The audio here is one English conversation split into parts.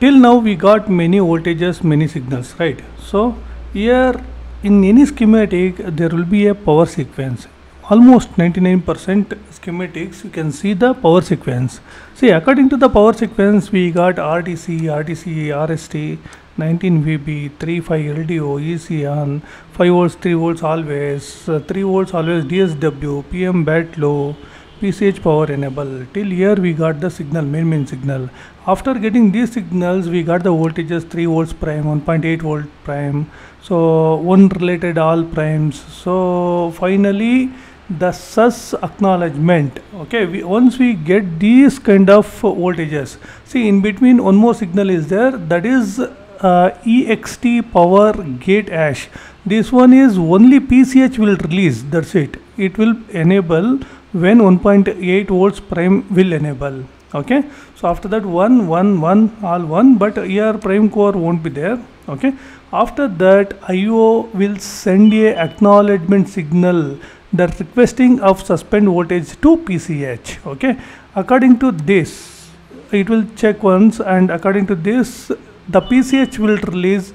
till now we got many voltages many signals right? So here in any schematic there will be a power sequence. Almost 99% schematics you can see the power sequence. See according to the power sequence we got RTC, RTC, RST 19 VB 35 LDO EC on 5 volts 3 volts always uh, 3 volts always DSW PM bat low PCH power enable. Till here we got the signal main main signal. After getting these signals we got the voltages 3 volts prime 1.8 volt prime. So one related all primes. So finally the sus acknowledgement. Okay we, once we get these kind of voltages see in between one more signal is there. That is uh, ext power gate ash. This one is only pch will release. That's it. It will enable when 1.8 volts prime will enable okay? So after that 1 1 1 all 1 but here prime core won't be there okay? After that io will send a acknowledgement signal that requesting of suspend voltage to pch okay? According to this it will check once and according to this the pch will release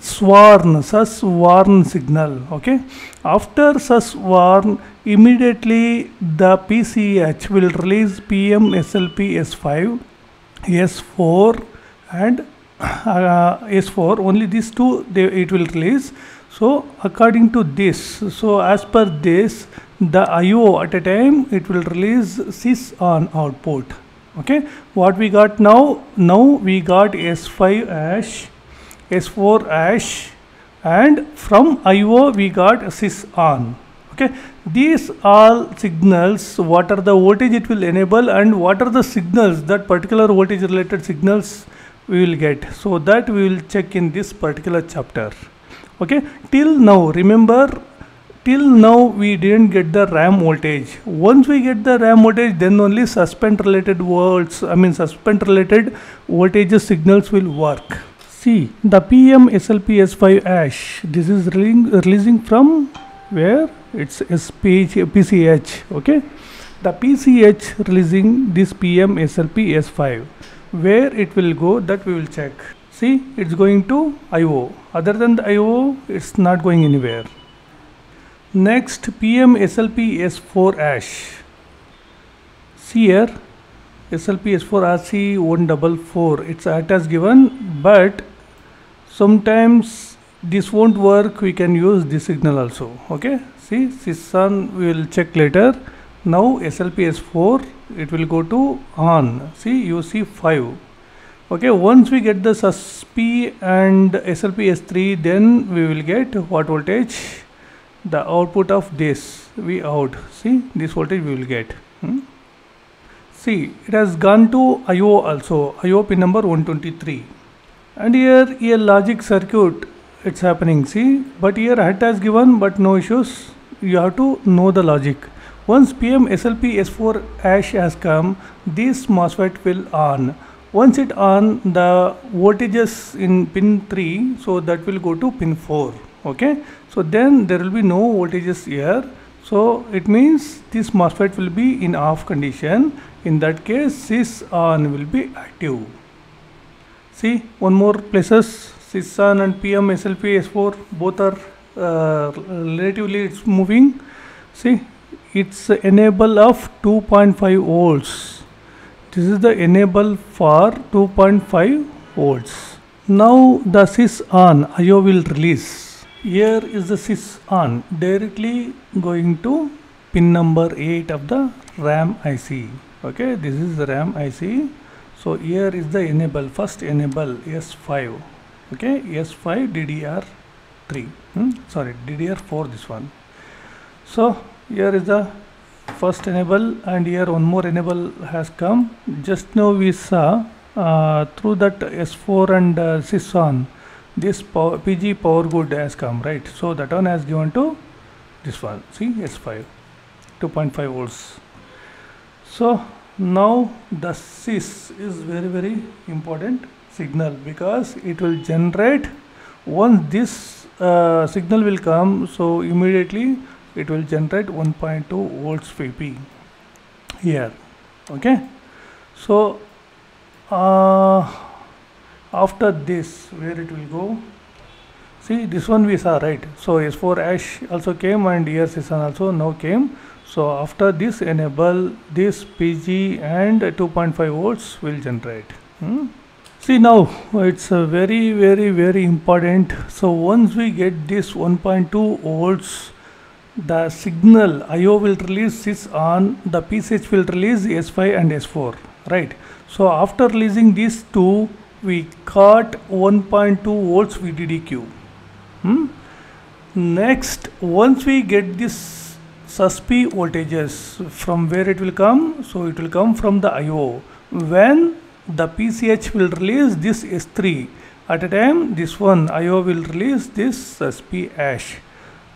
swarn sus warn signal okay? After sus warn immediately the pch will release pm slp s5 s4 and uh, s4 only these two they, it will release. So according to this so as per this the io at a time it will release sys on output okay? What we got now? Now we got s5 hash s4 ash and from io we got sys on. Okay? These all signals what are the voltage it will enable and what are the signals that particular voltage related signals we will get. So that we will check in this particular chapter. Okay? Till now remember till now we didn't get the ram voltage. Once we get the ram voltage then only suspend related words i mean suspend related voltage signals will work see the pm slp s5 ash this is releasing, from where? It's SPH, pch okay? The pch releasing this pm slp s5 where it will go that we will check. See it's going to IO other than the IO it's not going anywhere. Next PM SLP S4 ash. See here SLP S4 RC 144 it's as given but sometimes this won't work we can use this signal also okay? See syson we will check later. Now SLP S4 it will go to on. See UC5 okay? Once we get the susp and slp s3 then we will get what voltage? The output of this we out. See this voltage we will get hmm? See it has gone to io also. Io pin number 123 and here a logic circuit it's happening see? But here hat has given but no issues. You have to know the logic. Once pm slp s4 hash has come this MOSFET will on. Once it on the voltages in pin 3 so that will go to pin 4 okay? So then there will be no voltages here so it means this MOSFET will be in off condition. In that case sys on will be active. See one more places. Sys on and pm slp s4 both are uh, relatively it's moving. See it's enable of 2.5 volts. This is the enable for 2.5 volts. Now the sys on IO will release here is the sys on. Directly going to pin number 8 of the RAM IC okay this is the RAM IC so here is the enable first enable S5 okay S5 DDR3 hmm? sorry DDR4 this one. So here is the first enable and here one more enable has come. Just now we saw uh, through that s4 and uh, syson this power, pg power good has come right? So that one has given to this one. See s5 2.5 volts. So now the sys is very very important signal because it will generate once this uh, signal will come so immediately it will generate 1.2 volts VP here. Okay? So uh, after this where it will go? See this one we saw right? So s4 ash also came and here syson also now came. So after this enable this pg and 2.5 volts will generate. Hmm? see now it's a very very very important. So once we get this 1.2 volts the signal IO will release this on the PCH will release S5 and S4 right? So after releasing these two we cut 1.2 volts VDDQ hmm? next once we get this susp voltages from where it will come? So it will come from the IO when the PCH will release this S3 at a time this one IO will release this susp ash.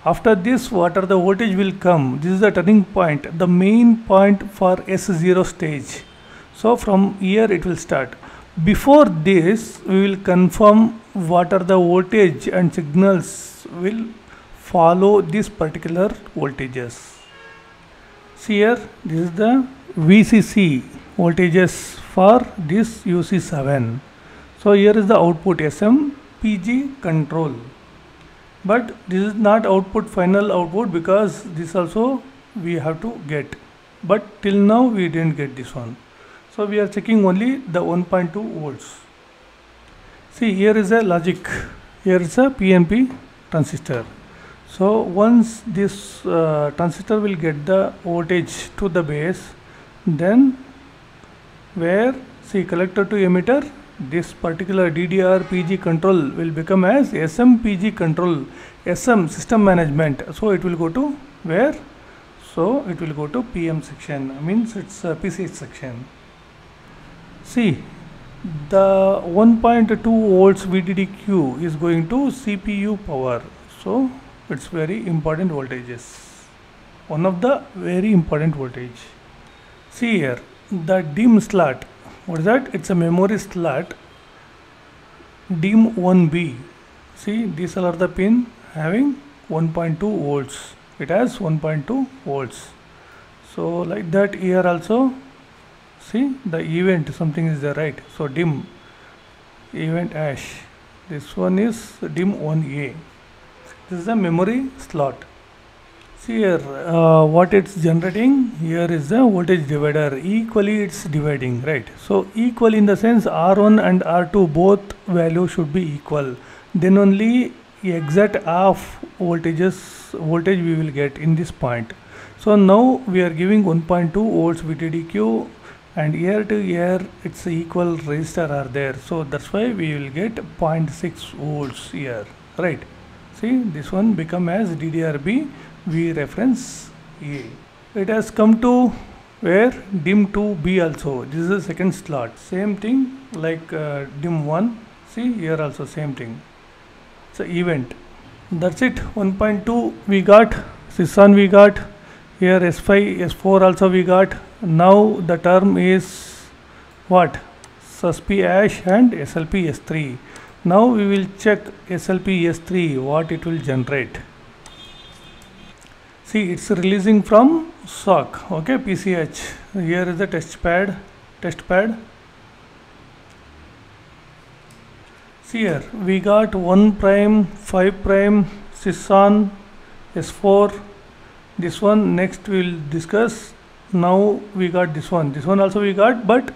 After this what are the voltage will come? This is the turning point the main point for S0 stage. So from here it will start before this we will confirm what are the voltage and signals will follow this particular voltages. See here this is the VCC voltages for this UC7 so here is the output SMPG control. But this is not output final output because this also we have to get. But till now we didn't get this one so we are checking only the 1.2 volts. See here is a logic. Here is a PNP transistor. So once this uh, transistor will get the voltage to the base then where see collector to emitter this particular DDR PG control will become as SMPG control SM system management. So it will go to where? So it will go to PM section. Means it's a PCH section see the 1.2 volts VDDQ is going to CPU power. So it's very important voltages. One of the very important voltage. See here the DIMM slot. What is that? It's a memory slot. DIMM 1b see these are the pin having 1.2 volts. It has 1.2 volts. So like that here also see the event something is there right so DIMM event ash this one is DIMM 1a this is the memory slot See here, uh, what it's generating here is the voltage divider. Equally, it's dividing, right? So equal in the sense R1 and R2 both value should be equal. Then only exact half voltages voltage we will get in this point. So now we are giving 1.2 volts VDDQ and here to here it's equal resistor are there. So that's why we will get 0.6 volts here, right? See this one become as DDRB we reference A. It has come to where DIMM 2 B also. This is the second slot. Same thing like uh, DIMM 1. See here also same thing. An event. That's it. 1.2 we got. Syson we got. Here S5, S4 also we got. Now the term is what? SUSP ash and SLP S3. Now we will check SLP S3 what it will generate. See it's releasing from sock okay pch here is the test pad test pad. See here we got 1 prime 5 prime syson s4 this one next we'll discuss now we got this one. This one also we got but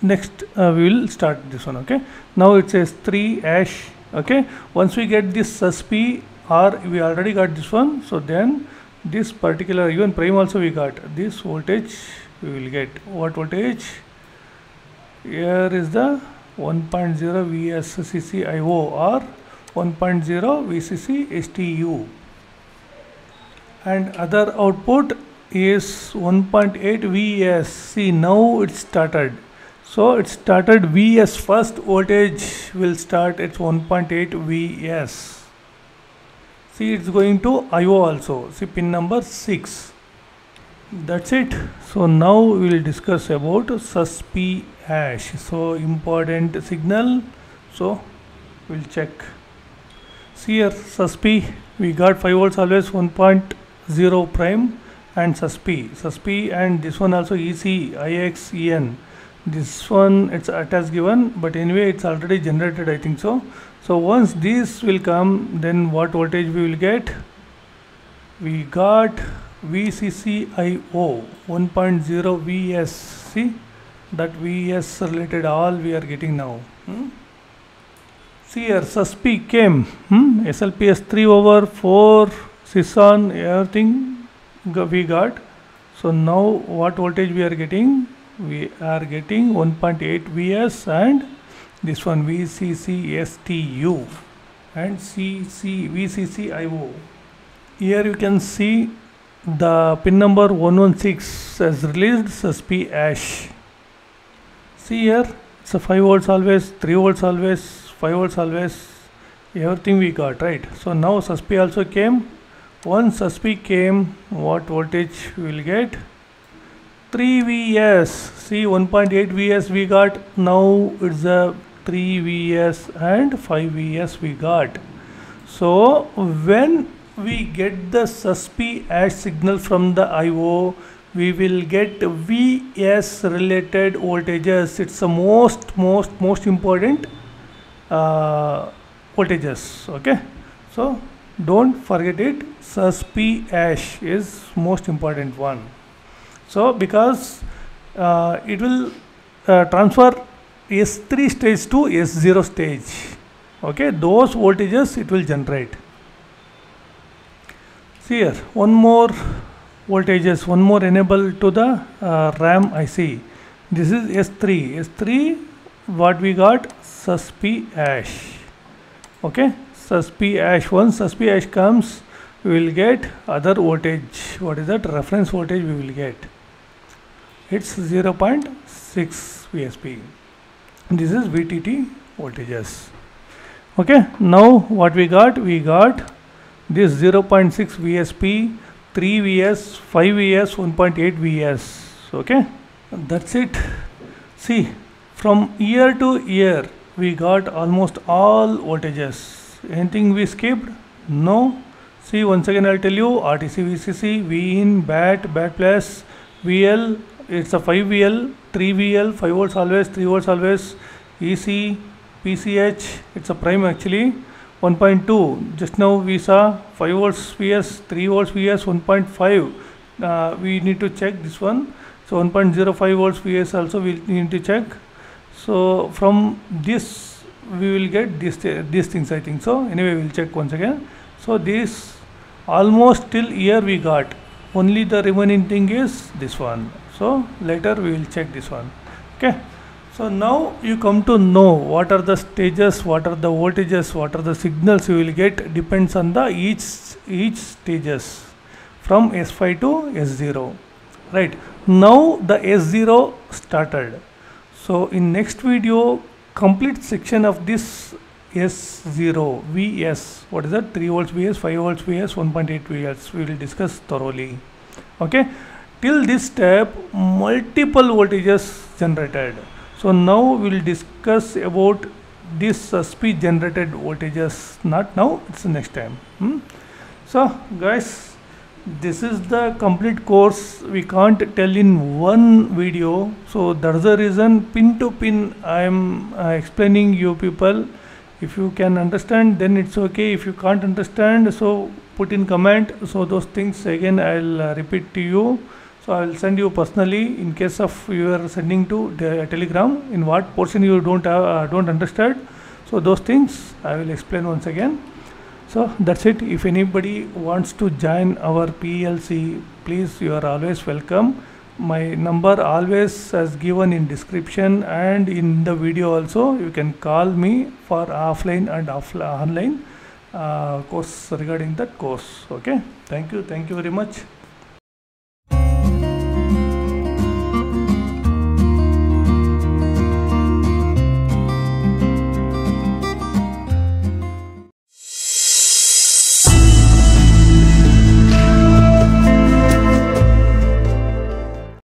next uh, we will start this one okay? Now it says 3 ash okay? Once we get this susp or we already got this one. So then this particular even prime also we got. This voltage we will get. What voltage? Here is the 1.0 VSCC IO or 1.0 VCC STU and other output is 1.8 VS see now it started. So it started VS first voltage will start at 1.8 VS see it's going to IO also. See pin number 6 that's it. So now we will discuss about susp hash. So important signal. So we'll check. See here susp we got 5 volts always 1.0 prime and susp susp and this one also ec ix en this one it's it has given but anyway it's already generated I think so. So once this will come then what voltage we will get? We got VCCIO 1.0 VS see that VS related all we are getting now. Hmm? see here susp came. Hmm? SLPS 3 over 4 syson everything we got. So now what voltage we are getting? We are getting 1.8 Vs and this one VCCSTU and CC VCCIO here you can see the pin number 116 has released susp ash see here it's a 5 volts always 3 volts always 5 volts always everything we got right? So now susp also came once susp came what voltage we will get 3 vs see 1.8 vs we got. Now it's a 3 vs and 5 vs we got. So when we get the susp as signal from the io we will get vs related voltages. It's the most most most important uh, voltages. Okay? So don't forget it. Susp ash is most important one. So because uh, it will uh, transfer s3 stage to s0 stage. Okay? Those voltages it will generate. See here one more voltages one more enable to the uh, ram ic this is s3 s3 what we got? Susp ash. Okay susp ash once susp ash comes we will get other voltage. What is that? Reference voltage we will get. It's 0.6 vsp this is vtt voltages. Okay now what we got? We got this 0.6 vsp 3 vs 5 vs 1.8 vs okay that's it. See from year to year we got almost all voltages anything we skipped? No. See once again i'll tell you rtc vcc v in bat bat plus vl it's a 5 vl 3 vl 5 volts always 3 volts always ec pch it's a prime actually 1.2 just now we saw 5 volts vs 3 volts vs 1.5 uh, we need to check this one. So 1.05 volts vs also we need to check. So from this we will get this these things i think. So anyway we'll check once again. So this almost till here we got. Only the remaining thing is this one. So later we will check this one. Okay? So now you come to know what are the stages what are the voltages what are the signals you will get depends on the each each stages from s5 to s0 right? Now the s0 started. So in next video complete section of this s0 vs what is that 3 volts vs 5 volts vs 1.8 vs we will discuss thoroughly okay till this step multiple voltages generated so now we will discuss about this uh, speed generated voltages not now it's next time hmm? so guys this is the complete course. We can't tell in one video. So that's the reason pin to pin i am uh, explaining you people. If you can understand then it's okay. If you can't understand so put in comment. So those things again i'll uh, repeat to you. So i will send you personally in case of you are sending to the telegram in what portion you don't uh, don't understand. So those things i will explain once again so that's it. If anybody wants to join our plc please you are always welcome. My number always as given in description and in the video also. You can call me for offline and offline online uh, course regarding that course. Okay? Thank you. Thank you very much